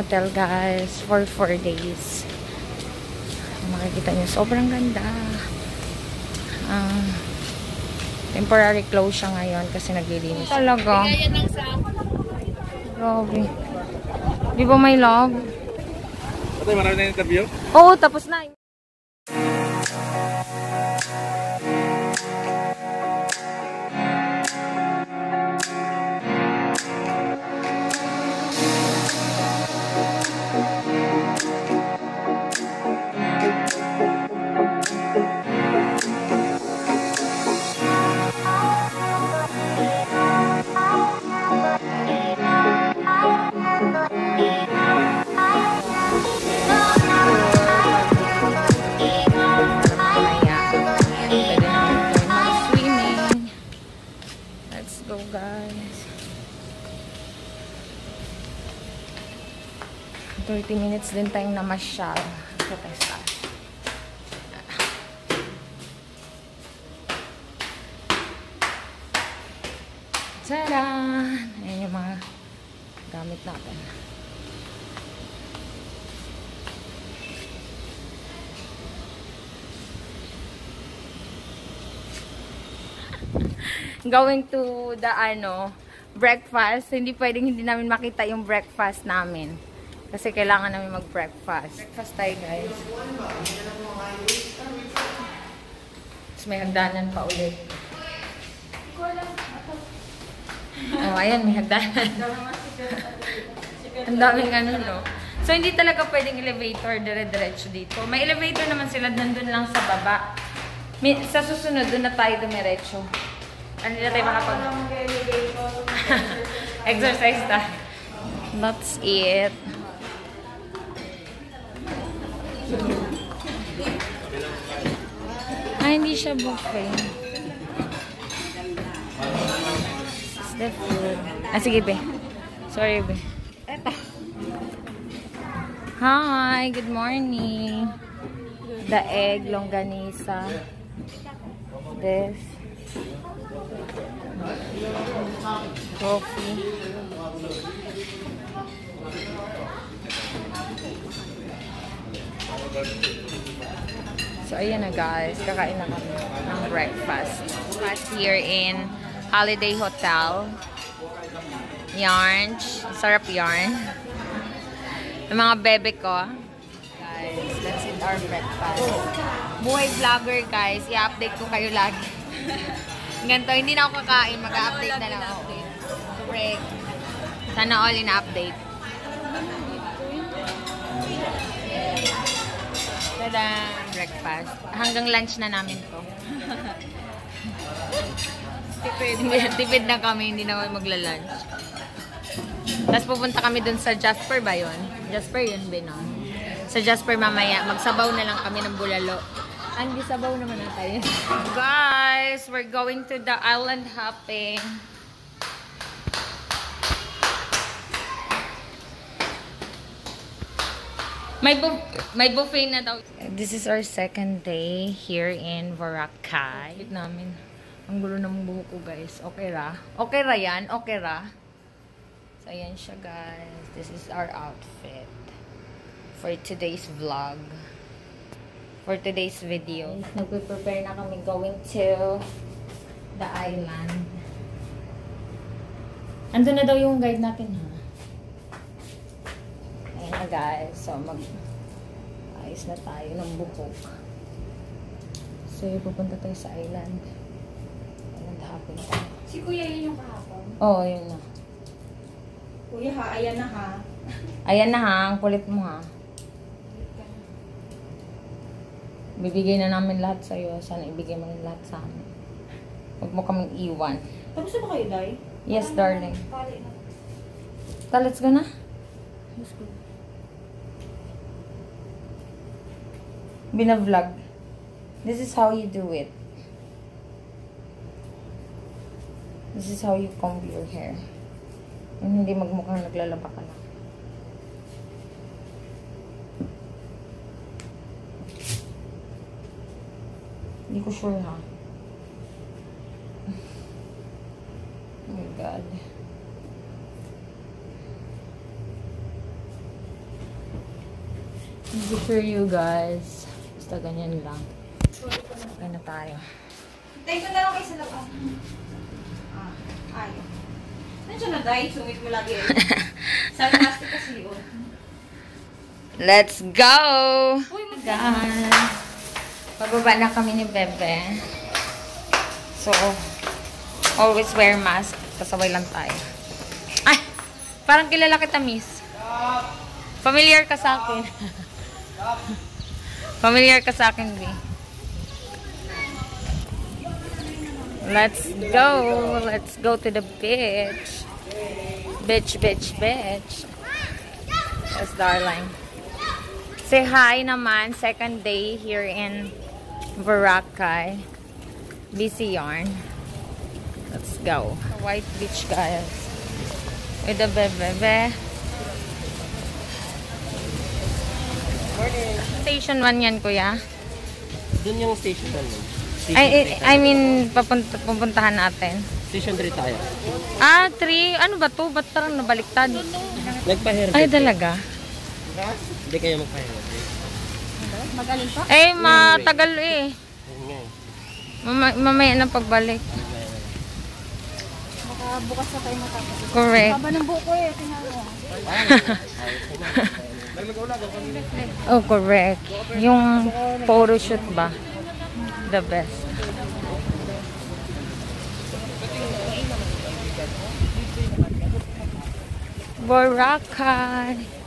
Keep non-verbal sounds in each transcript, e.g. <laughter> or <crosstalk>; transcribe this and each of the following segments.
hotel guys for 4 days. Makikita niyo, sobrang ganda. Ah, temporary close siya ngayon kasi naglilinis. Talaga. Grabe. Di ba may love? Ate, marami na interview? Oo, tapos na. Guys. 30 minutes din tayong namasyal sa Texas. Tada! Ayan yung mga gamit natin. Going to the ano, breakfast. Hindi pwedeng hindi namin makita yung breakfast namin. Kasi kailangan namin mag-breakfast. Breakfast tayo, guys. Tapos may hagdanan pa ulit. Oh, ayan, may hagdanan. Ang daming ano, no? So, hindi talaga pwedeng elevator dire-diretso dito. May elevator naman sila nandun lang sa baba. Sa susunod, doon na tayo dumiretso. Ano na tayo makapag... <laughs> Exercise tayo. That's it. Ah, hindi siya buffet. It's the food. Ah, sige, be. Sorry, be. Eto. Hi, good morning. The egg, longganisa. This. Coffee. So, ayan na guys. Kakain na kami ng breakfast. Breakfast here in Holiday Hotel. Yarn. Sarap yarn. <laughs> Yung mga bebe ko. Guys, that's it our breakfast. Buhay vlogger guys. I-update ko kayo lagi. <laughs> Ganito, hindi na ako kakain. Mag-update na lang ako. Correct. Sana all in-update. Tada! Breakfast. Hanggang lunch na namin to. tipid. tipid na kami, hindi na kami magla-lunch. Tapos pupunta kami dun sa Jasper ba yun? Jasper yun, Bino. Sa Jasper mamaya, magsabaw na lang kami ng bulalo. Andy, sabaw naman na tayo. <laughs> Guys, we're going to the island hopping. May, bu may buffet na daw. This is our second day here in Boracay. Wait namin. Ang gulo ng buhok ko, guys. Okay ra? Okay ra yan? Okay ra? So, ayan siya, guys. This is our outfit for today's vlog. For today's video. Nagpe-prepare na kami going to the island. Ando na daw yung guide natin, ha? Ayan na, guys. So, mag ayos na tayo ng buhok. So, pupunta tayo sa island. Island hopping tayo. Si Kuya yun yung kahapon. Oo, oh, yun na. Kuya ha, ayan na ha. Ayan na ha, ang kulit mo ha. Bibigay na namin lahat sa'yo. Sana ibigay mo rin lahat sa amin. Huwag mo kaming iwan. Tapos na ba kayo, Day? Yes, Parang darling. Pali na. Ta, let's go na. Let's go. Binavlog. This is how you do it. This is how you comb your hair. Yung hindi magmukhang naglalaba ka lang. Hindi ko sure ha. Oh my God. Picture you guys. Basta ganyan lang. Okay na tayo. Tayo ko na lang kayo sa labas. Ah, ayaw. Nandiyan na, Day. Sumit mo lagi. eh. Sarcastic kasi yun. Let's go! Uy, mag- Guys, pababa na kami ni Bebe. So, always wear mask. Kasabay lang tayo. Ay! Parang kilala kita, miss. Familiar ka sa akin. <laughs> Familiar ka sa akin, B. Let's go. Let's go to the beach. Beach, beach, beach. Yes, darling. Say hi naman. Second day here in Boracay. BC Yarn. Let's go. White beach, guys. With the bebe. Station 1 yan, kuya. Doon yung station namin. Station I, I, 3 I mean, papunta, pupuntahan natin. Station 3 tayo. Ah, 3. Ano ba to? Ba't parang nabaliktad? Nagpa-hair Ay, talaga. Hindi kayo magpa-hair Magaling pa? Eh, matagal eh. Eh. Mama- mamaya na pagbalik. Baka bukas na tayo matapos. Correct. Haba ng buko eh. Tingnan mo. <laughs> Oh, correct. Yung photoshoot ba? The best. Boracay.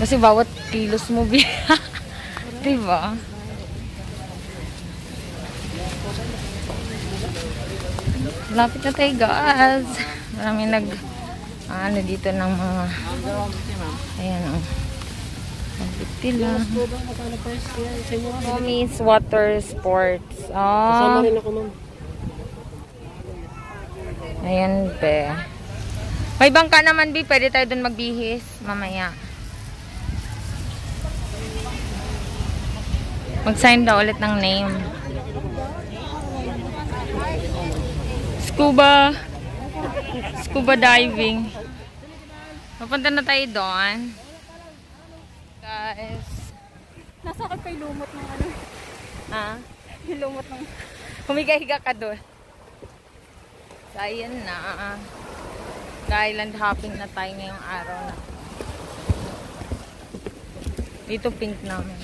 Kasi bawat kilos mo, bi- <laughs> diba? Lapit na tayo, guys. Marami nag, ano dito ng mga, ayan o. Lapit lang. Mommy's water sports. Kasama Oh, rin ako ma'am. ayan, be. May bangka naman, be. Pwede tayo dun magbihis. Mamaya. Mag-sign daw ulit ng name. Scuba. Scuba diving. Papunta na tayo doon. Guys. Nasa pa yung lumot ng ano. Ha? Yung lumot ng... Humiga-higa ka doon. So, ayan na. Island hopping na tayo ngayong araw na. Dito pink namin.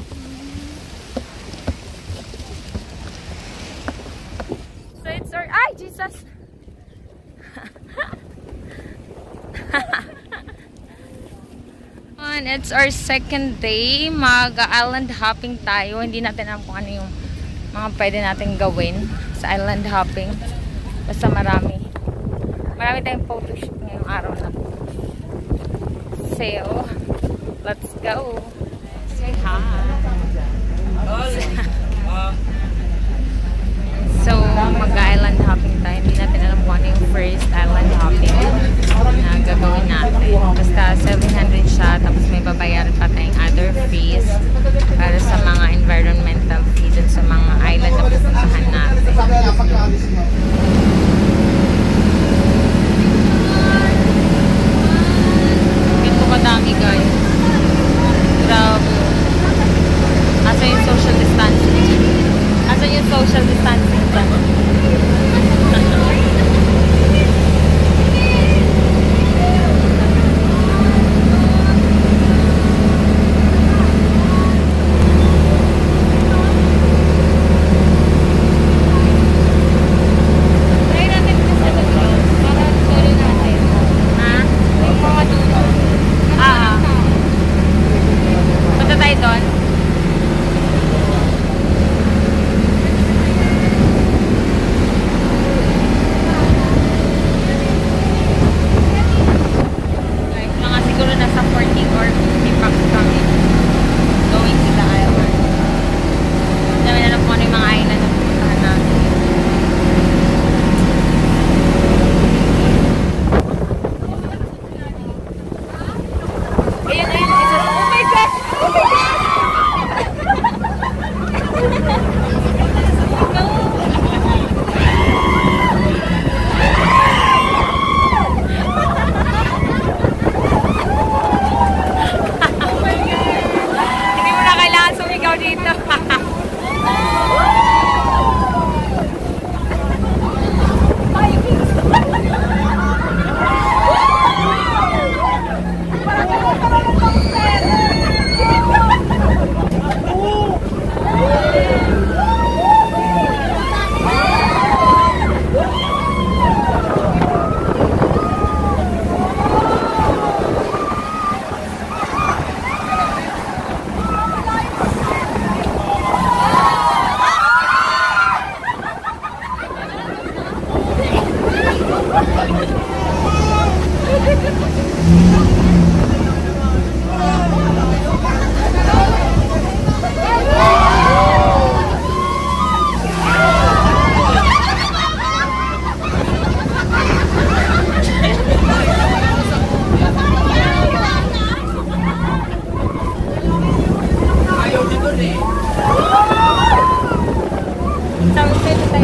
So it's our... Ay, Jesus! And it's our second day. Mag-island hopping tayo. Hindi natin alam kung ano yung mga pwede natin gawin sa island hopping. Basta marami. Marami tayong photoshoot ngayong araw na. So, let's go. Say hi. <laughs> So, mag-island hopping tayo. Hindi natin alam kung ano yung first island hopping na gagawin natin. Basta 700 siya, tapos may babayaran pa tayong other fees para sa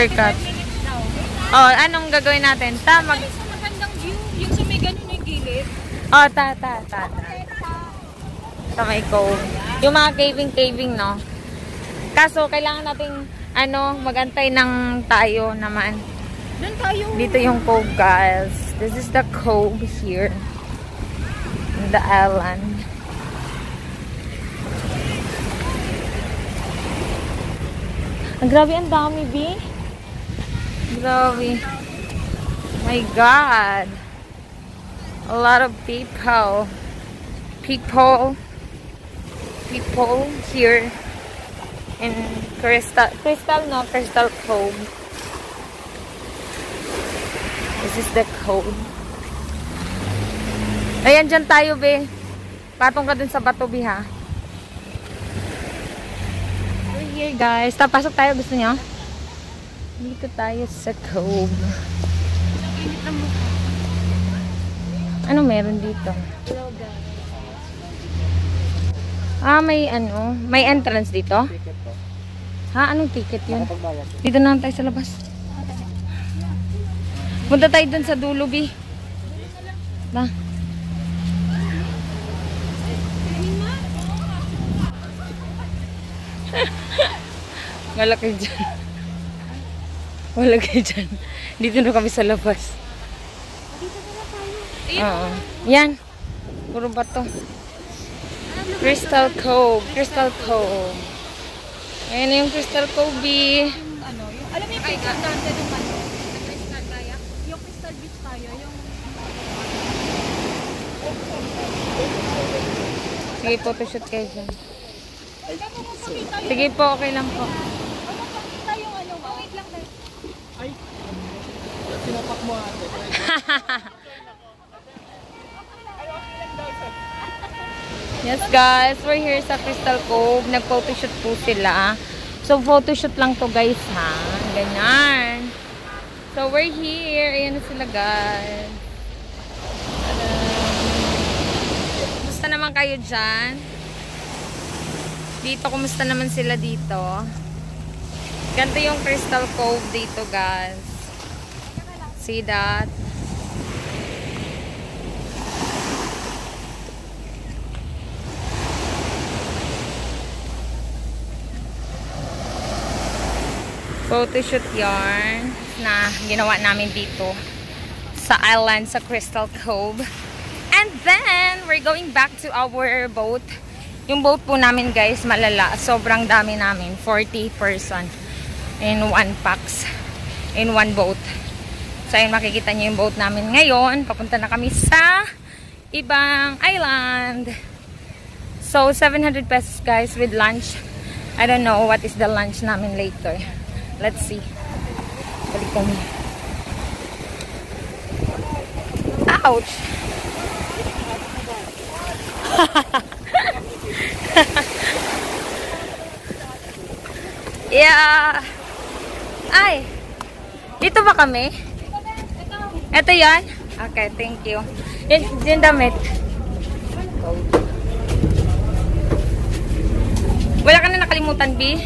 Super cut. Oh, anong gagawin natin? Ta, mag... Sa magandang view, yung sa may ganun yung gilid. Oh, ta, ta, ta, ta. Sa may cove. Yung mga caving-caving, no? Kaso, kailangan nating, ano, magantay ng tayo naman. Doon tayo. Dito yung cove, guys. This is the cove here. In the island. Ang grabe, ang dami, B. Grabe. My God. A lot of people. People. People here in Crystal. Crystal, no? Crystal Cove. This is the code. Ayan, dyan tayo, be. Patong ka dun sa bato, be, ha? We're here, guys. Tapasok tayo. Gusto niyo? Dito tayo sa cove. Ano meron dito? Ah, may ano? May entrance dito? Ha? Anong ticket yun? Dito na tayo sa labas. Punta tayo dun sa dulo, Bi. Ba? <laughs> Wala kayo dyan. Wala kayo dyan. Dito na kami sa labas. Oo. Yan. Puro bato. Crystal Cove. Crystal Cove. Ayan na yung Crystal Cove, Bi. Ano, yung, alam mo yung picture natin yung ano? Crystal kaya? Yung Crystal Beach tayo, yung... Sige, photoshoot kayo dyan. Sige po, okay lang po. Ano makita yung ano? Oh, wait lang tayo. Sinapak mo ate. Yes guys, we're here sa Crystal Cove. Nag-photoshoot po sila. So, photoshoot lang to guys ha. Ganyan. So, we're here. Ayan na sila guys. Kumusta naman kayo dyan? Dito, kumusta naman sila dito? Ganito yung Crystal Cove dito guys. See that? photoshoot yarn na ginawa namin dito sa island sa Crystal Cove. And then, we're going back to our boat. Yung boat po namin guys, malala. Sobrang dami namin. 40 person in one packs. In one boat. So, ayun, makikita niyo yung boat namin ngayon. Papunta na kami sa ibang island. So, 700 pesos guys with lunch. I don't know what is the lunch namin later. Let's see. Balik kami. Ouch! <laughs> yeah! Ay! Dito ba kami? Ito yan? Okay, thank you. Yan, yung damit. Wala ka na nakalimutan, B?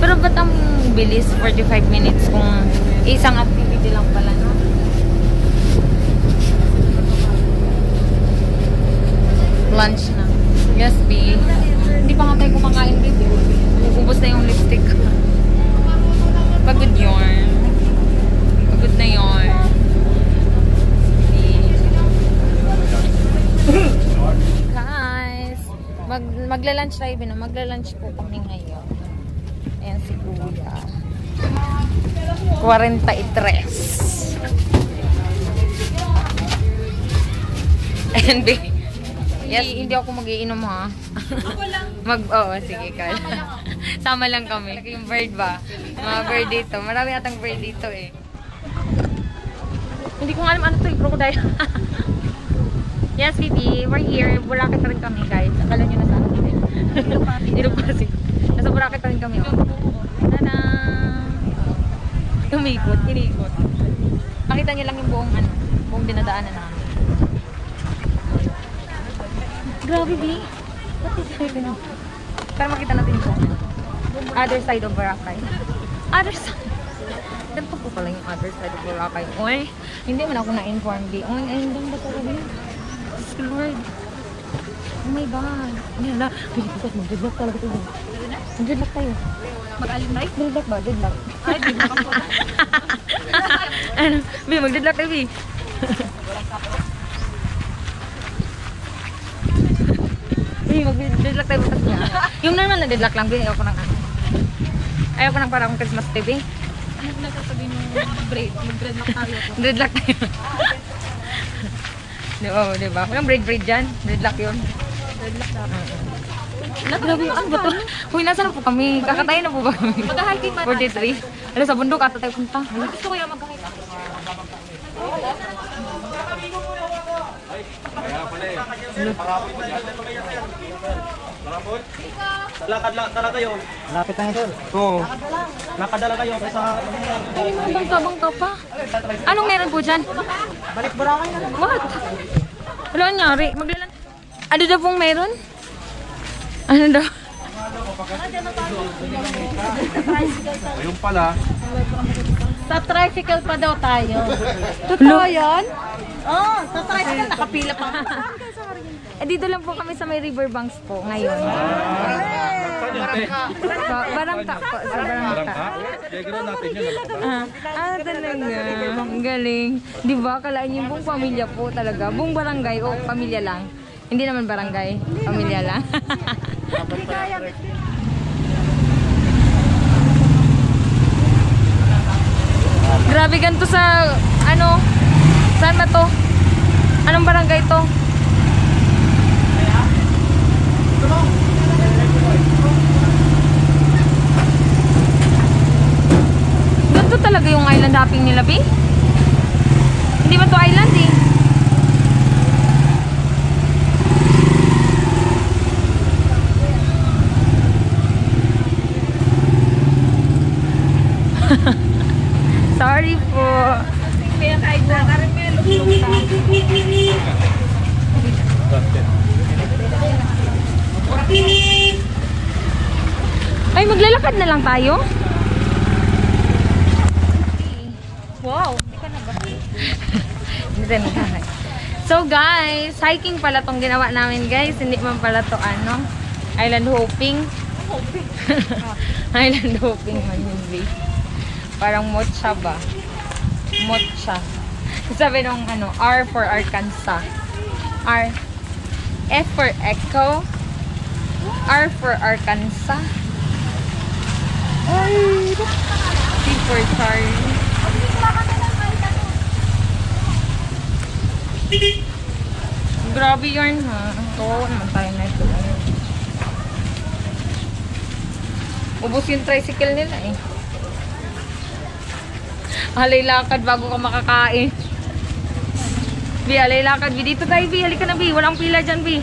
Pero ba't ang bilis 45 minutes kung isang activity lang pala, no? Lunch na. Yes, B. Hindi pa nga tayo kumakain, baby. Ubus na yung lipstick. Pagod yun. Pagod na yun. Guys, mag magla-lunch tayo, Bino. Magla-lunch po kami ngayon. Ayan si Kuya. 43. Ayan, B. Yes, hindi ako magiinom ha. Ako lang. <laughs> Mag, oo, sige, Carl. <laughs> Sama lang kami. Yung bird ba? Mga bird dito. Marami atang bird dito eh. Hindi ko alam ano to, yung crocodile. <laughs> yes, baby. We're here. Burakit rin kami, guys. Akala nyo na sa akin. Ilog Pasig. Nasa Boracay pa rin kami. Oh. Tana! Umikot, iniikot. Pakita niyo lang yung buong ano, buong dinadaanan namin. Grabe, B. Para makita natin buong other side of Boracay. Other side. Ganito po pala yung other side of Boracay. Uy, hindi man ako na-inform, B. Uy, ayun lang ba talaga yun? Ko, Lord. Oh my God. Na? Uy, bigat mo. Good luck talaga ito. Good luck tayo. Mag-alim na Good luck ba? Good luck. Ay, di ba ako? ano? B, mag-good luck tayo. B, <laughs> luck tayo bukas niya. Yung normal na good luck lang, B. Ayaw ko ng ano. Ayaw ko ng parang Christmas B. Ano na sasabihin mo mag-braid? Mag-braid na tayo. Luck tayo. <laughs> di ba? Di ba? Walang braid-braid dyan. Luck yun. Braid na dapat. Grabe, ano ba to? Uy, nasa na po kami? Kakatayin na po ba kami? Mag-hiking ba 43. Ano, sa bundok ata tayo punta. Gusto ko yung mag-hike ako. Lakad lang talaga yun. Lapit na ito. Oo. Lakad lang kayo kaysa... Ay, bangka-bangka pa. Anong meron po dyan? Balik Boracay na. What? Wala nangyari. Maglalan... Ano daw pong meron? Ano daw? Ayun pala. Sa tricycle pa daw tayo. <laughs> Totoo yun? Oo, oh, sa tricycle nakapila pa. <laughs> Eh, dito lang po kami sa may riverbanks po ngayon. Sa barangka po. Sa barangka. ka? Kaya gano'n natin yun. Ah, ah, talaga. Ang galing. Di ba? Kalaan yung buong pamilya po talaga. Buong barangay o pamilya lang. Hindi naman barangay. Pamilya lang. <laughs> Grabe ganito sa ano? Saan ba to? Anong barangay to? Ganito talaga yung island hopping nila, Bi? Hindi ba to island eh? <laughs> Sorry po. Kaya kahit na karamelo, Ay, maglalakad na lang tayo? Wow. <laughs> So guys, hiking pala tong ginawa namin guys. Hindi man pala to ano, island hopping. <laughs> island hopping man yung bay. Parang mocha ba? Mocha. Sabi nung ano, R for Arkansas. R. F for Echo. R for Arkansas. Ay, for Charlie. Grabe yarn ha. Oo naman tayo na ito. Ubus yung tricycle nila eh. Halay lakad bago ka makakain. Bi, halay lakad. Bi, dito tayo, Bi. Halika na, Bi. Walang pila dyan, Bi.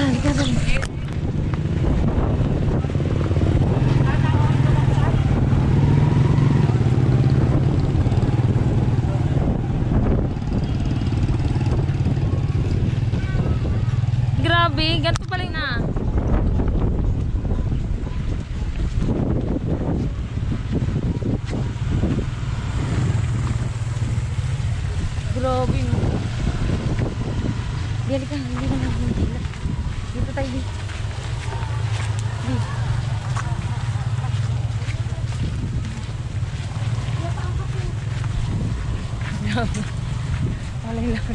Halika, Bi. Grabe, ganito pala yun ah. Grabe no. Di, halika, hindi na natin dila. Dito tayo, di. Di. Grabe. Walay lang.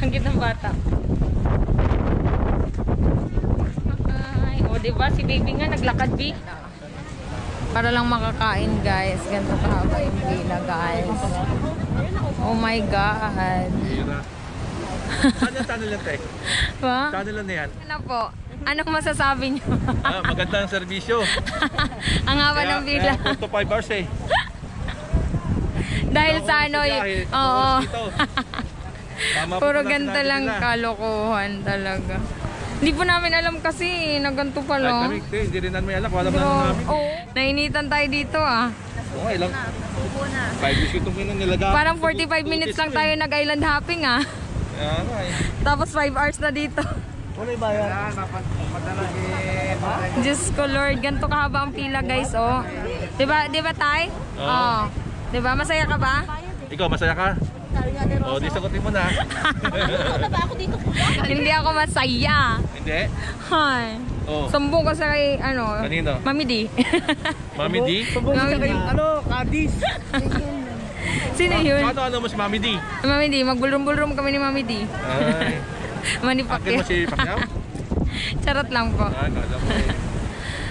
Ang cute ng bata. Ay, o diba si baby nga naglakad bi. Para lang makakain guys. Ganito kahaba yung pila guys. Oh my god. Yung tunnel yan, te? <laughs> Ba? Tunnel na yan. Ano po? Anong masasabi niyo? Ah, maganda ang serbisyo. <laughs> Ang haba ng pila. Kaya 4 to 5 hours eh. <laughs> Dahil sa ano, biyahe, oo. Tama Puro ganito lang kalokohan talaga. Hindi po namin alam kasi na ganito pala. kami, te, hindi rin namin alam. Wala man Bro, namin. oh, nainitan tayo dito ah. Okay lang. 5 years ko itong pinanilaga. Parang 45 minutes lang tayo nag-island hopping ah. Eh. Tapos 5 hours na dito. Wala yung bayan. Diyos ko Lord, ganito kahaba ang pila guys oh. 'Di ba? 'Di ba tay? Oo. Oh. 'Di ba? Masaya ka ba? Ikaw, masaya ka? O, di sagutin mo na. Hindi ako masaya. Hindi? Hay. Oh. Sumbong ko sa kay ano, Kanino? Mami D. Mami D? Subong siya kay, ano, Cadiz. Sino yun? Paano ano mo si Mami D? Mami D, magbulrum-bulrum kami ni Mami D. Ay. <laughs> Mani Akin mo Pacquiao. si Pacquiao? <laughs> Charot lang po. Ah, kala mo eh.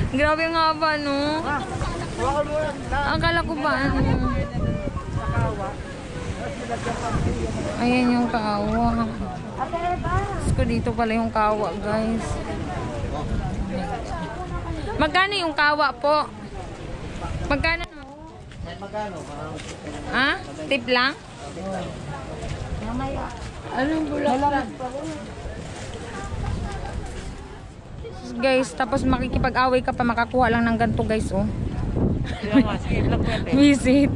Grabe ang haba, no? Lang. Akala ko ba, ano? Ayan yung kawa. Diyos ko, dito pala yung kawa, guys. Magkano yung kawa po? Magkano? Magkano? Ha? Tip lang? Anong bulak Guys, tapos makikipag-away ka pa, makakuha lang ng ganito guys, oh. <laughs> Visit.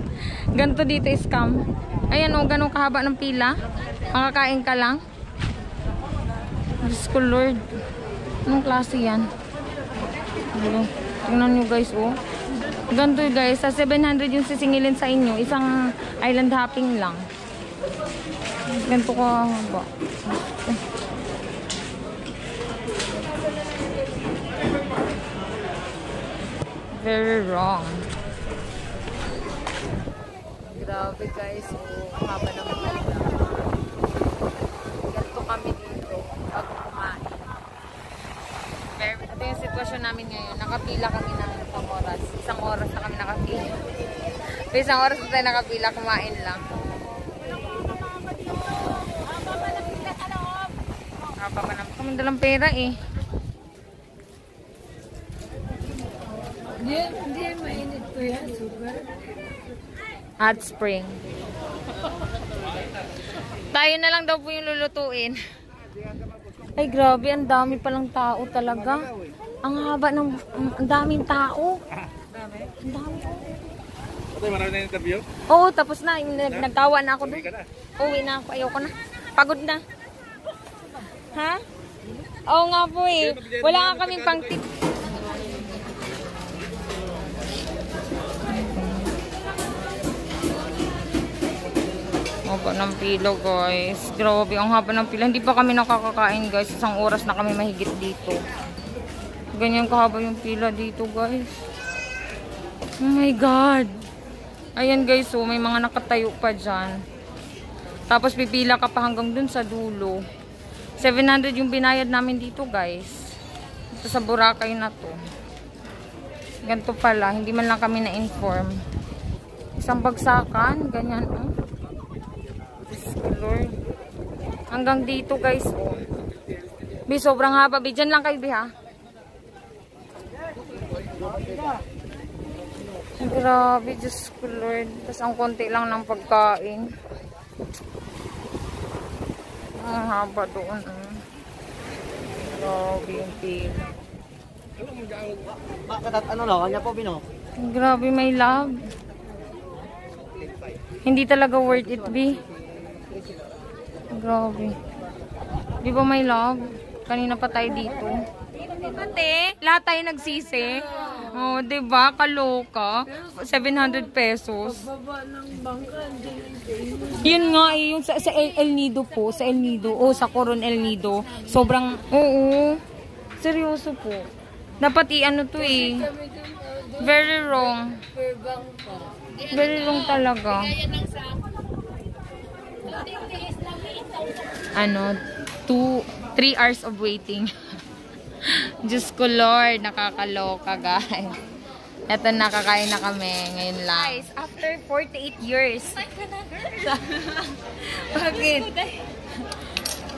Ganito dito scam. Ayan oh, ganun kahaba ng pila. Makakain ka lang. Diyos ko Lord. Anong klase yan? Ano? Tingnan nyo guys oh. Ganito eh, guys. Sa 700 yung sisingilin sa inyo. Isang island hopping lang. Ganito ko haba. Very wrong. Grabe guys, oh, ang haba ng pila. Ganito kami dito pag kumain. Ito yung sitwasyon namin ngayon. Nakapila kami ng isang oras. Isang oras na kami nakapila. Isang oras na tayo nakapila, kumain lang. Haba pa naman kami dalang pera eh. Hot spring. Tayo na lang daw po yung lulutuin. Ay, grabe. Ang dami palang tao talaga. Ang haba ng... Ang daming tao. Ang dami. Ate, marami na interview? Oo, tapos na. Nag- Nagtawa na ako doon. Uwi na ako. Ayoko na. Pagod na. Ha? Oo nga po eh. Wala nga kaming pang tip. Haba ng pila guys. Grabe, ang haba ng pila. Hindi pa kami nakakakain guys. Isang oras na kami mahigit dito. Ganyan kahaba yung pila dito guys. Oh my God. Ayan guys, so may mga nakatayo pa dyan. Tapos pipila ka pa hanggang dun sa dulo. 700 yung binayad namin dito guys. Ito sa Boracay na to. Ganito pala, hindi man lang kami na-inform. Isang bagsakan, ganyan oh. Lord. Hanggang dito guys oh. Bi, sobrang haba. Bi, dyan lang kayo, Bi ha. Grabe, Diyos ko, Lord. Tapos ang konti lang ng pagkain. Ang haba doon. Oh. Grabe yung pila. Bakit at ano lang, kanya po bino? Grabe, may love. Hindi talaga worth it, B. Grabe. Di ba may love? Kanina pa tayo dito. Ate, lahat tayo nagsisi. Oh, 'di ba? Kaloka. 700 pesos. Yun nga eh, yung sa, sa El, El Nido po, sa El Nido, o sa Coron El Nido, sobrang, oo, seryoso po. Dapat i-ano to eh. Very wrong. Very wrong talaga. Ano, two, three hours of waiting. <laughs> Diyos ko Lord, nakakaloka guys. Eto nakakain na kami ngayon lang. Guys, after 48 years. <laughs> Bakit?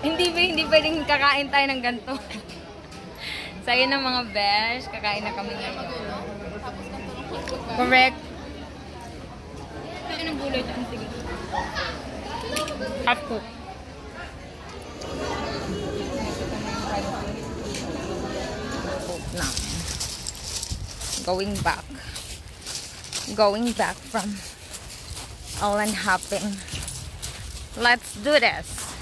Hindi, hindi pwedeng kakain tayo ng ganito. so, ayun ang mga besh. Kakain na kami ngayon. Correct. Kaya ng gulay dyan. Sige. Half cook. Now, going back. Going back from all and hopping. Let's do this.